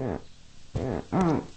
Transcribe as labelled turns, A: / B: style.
A: Yeah. Yeah. Mm. mm, mm.